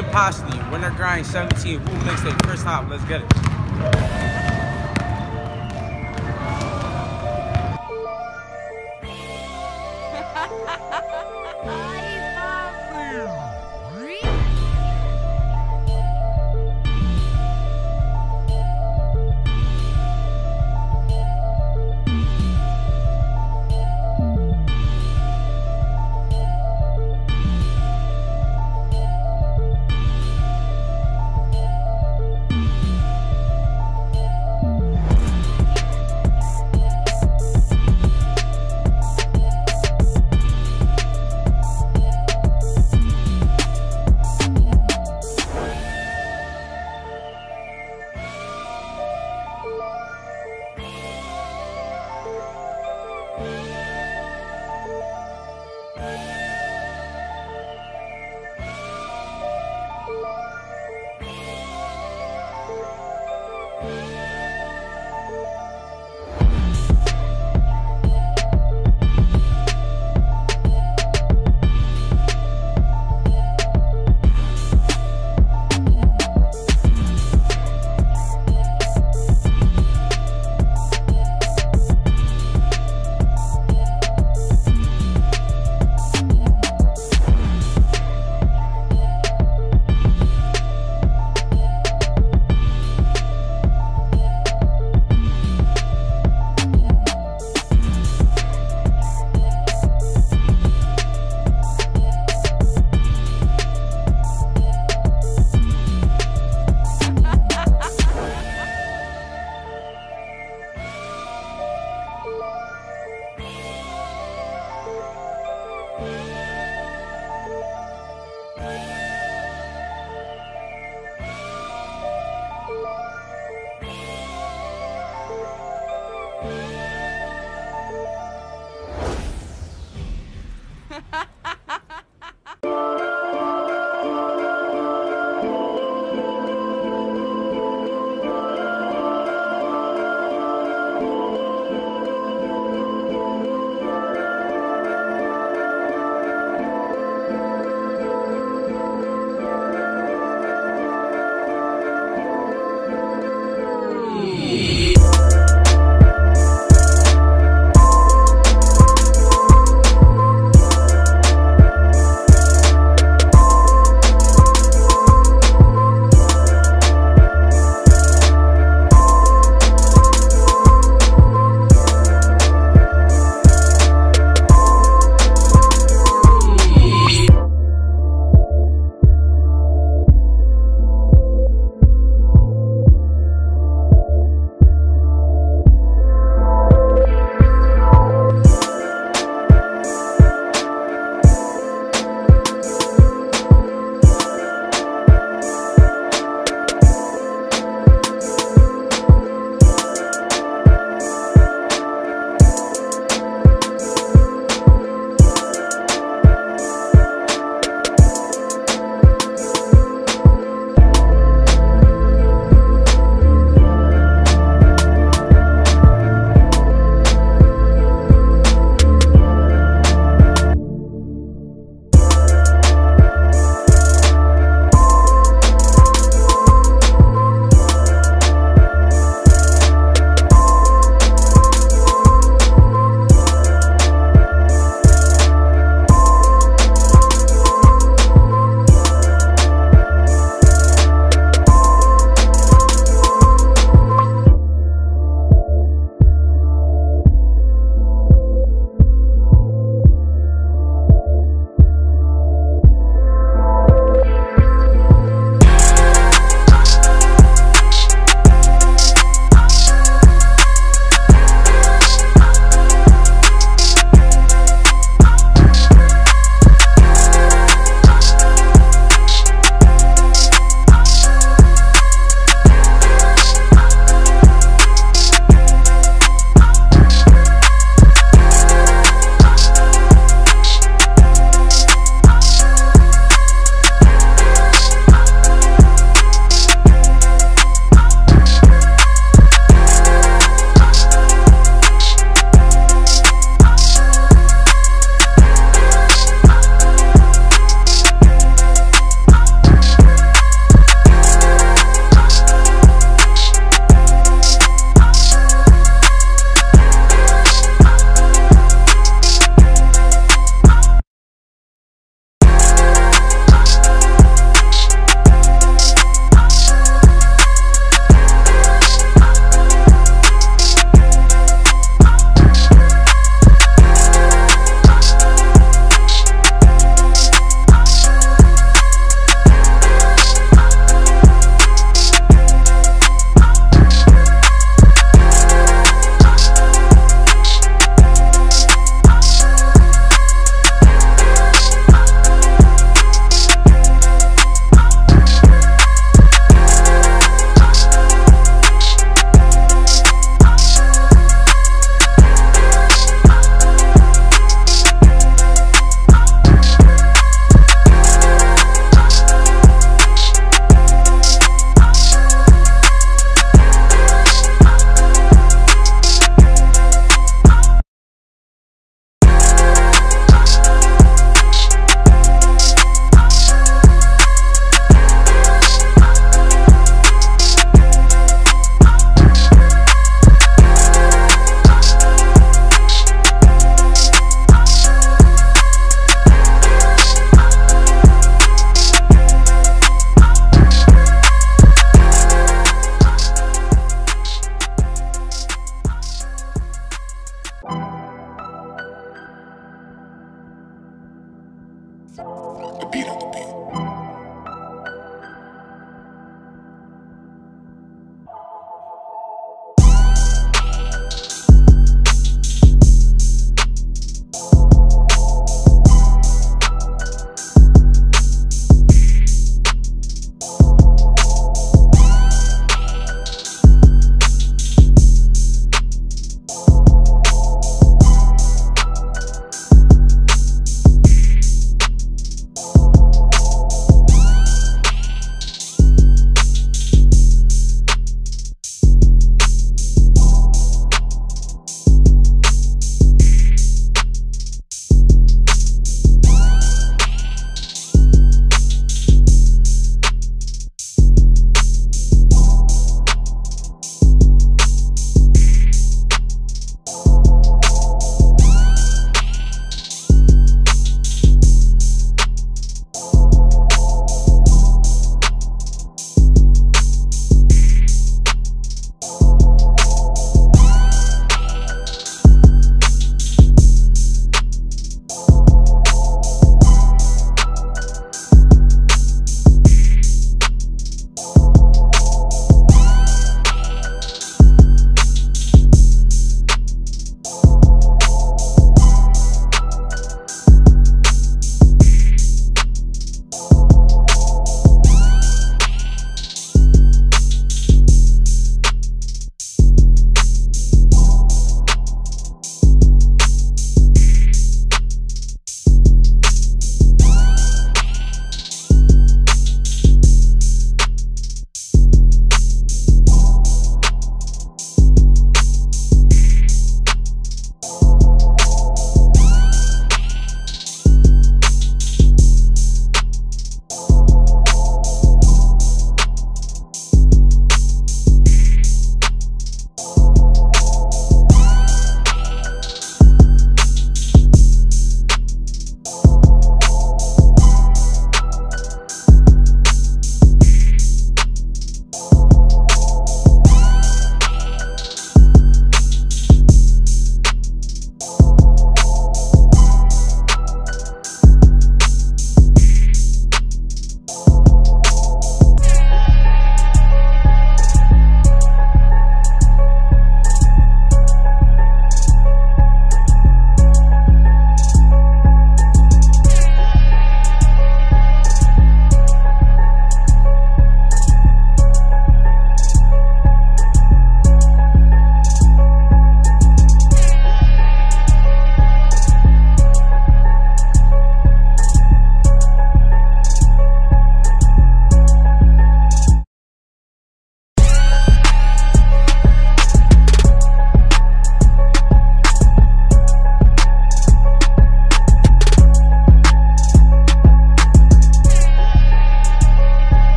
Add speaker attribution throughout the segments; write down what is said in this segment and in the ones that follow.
Speaker 1: Ethan Passley, Winter Grind 17, Hoop Mixtape, first hop, let's get it.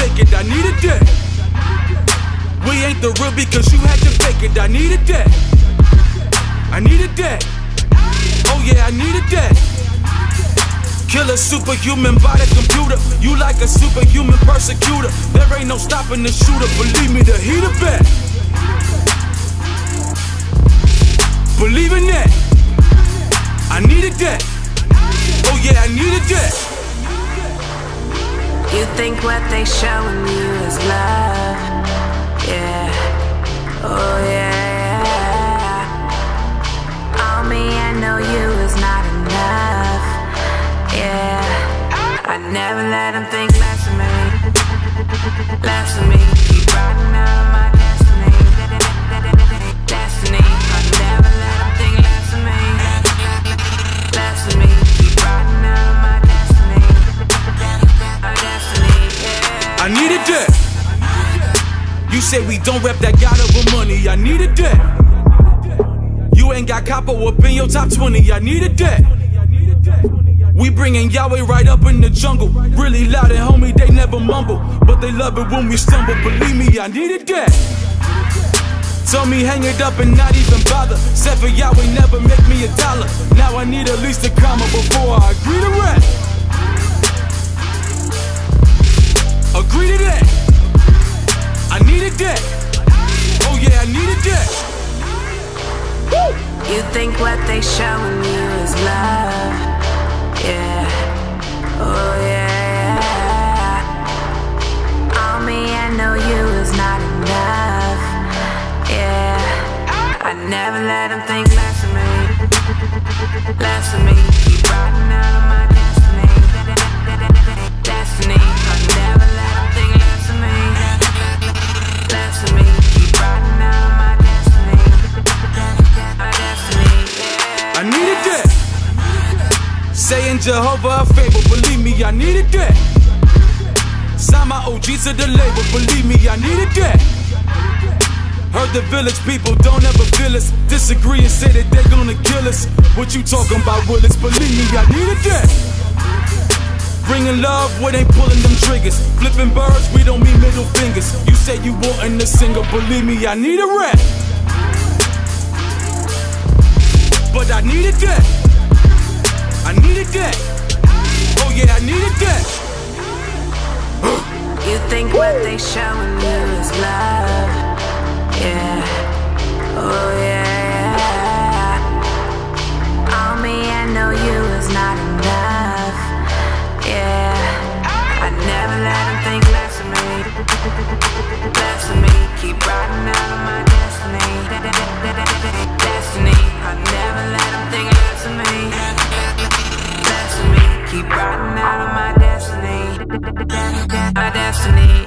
Speaker 2: Make it. I needed that. We ain't the real because you had to fake it. I need a that. I need a that. Oh yeah, I needed that. Kill a superhuman by the computer. You like a superhuman persecutor. There ain't no stopping the shooter. Believe me, the heater back. Believe in that. I need a that. Oh yeah, I need a that.
Speaker 3: You think what they showing you is love? Yeah. Oh yeah. Oh, All me, I know you is not enough. Yeah. I never let them think less of me. Less of me. I
Speaker 2: needed that. You say we don't rep that God over money. I need a that. You ain't got copper up in your top 20. I need a that. We bringing Yahweh right up in the jungle. Really loud and homie, they never mumble. But they love it when we stumble. Believe me, I need a that. Told me hang it up and not even bother. Said for Yahweh never make me a dollar. Now I need at least a comma before I agree to rap. Agree to that. I needed that. Oh yeah, I needed that.
Speaker 3: You think what they showing you is love? Yeah. Oh yeah. All me, I know you is not enough. Yeah. I never let them think less of me. Less of me. Keep riding out of my
Speaker 2: Jehovah a favor, believe me, I needed that. Sign my OGs to the label, believe me, I needed that. Heard the village people don't ever feel us. Disagree and say that they're gonna kill us. What you talking about, Willis? Believe me, I needed that. Bringing love, what ain't pulling them triggers. Flipping birds, we don't mean middle fingers. You say you wantin' a singer, believe me, I need a rap. But I needed that. That. Oh yeah, I needed that.
Speaker 3: You think what they showing you is love? Yeah. Oh yeah. All me, I know you is not enough. Yeah. I never let them think less of me. Destiny.